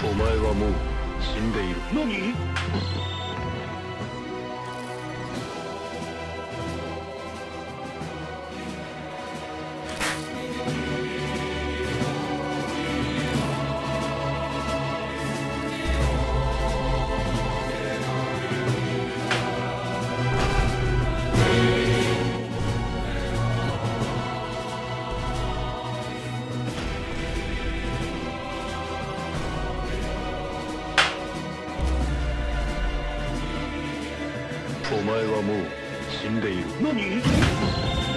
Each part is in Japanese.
お前はもう死んでいる。何？もう死んでいる。何？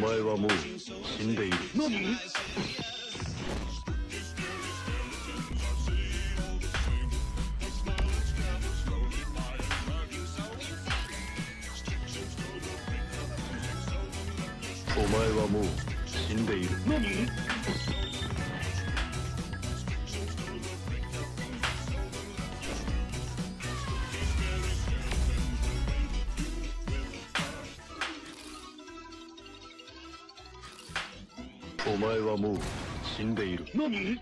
前はもう死んでいる。何？お前はもう死んでいる。何死んでいる。何？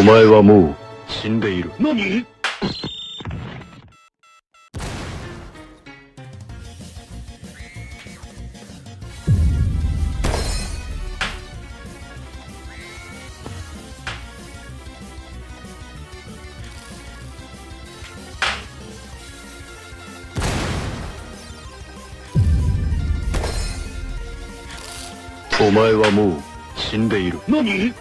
お前はもう死んでいる。何？お前はもう死んでいる。何？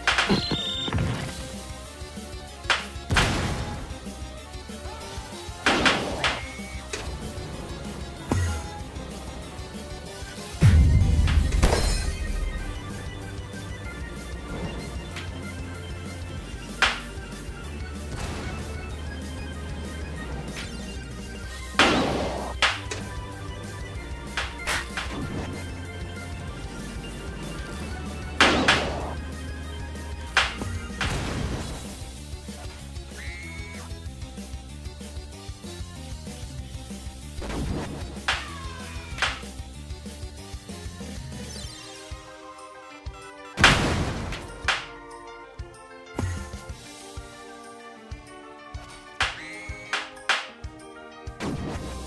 you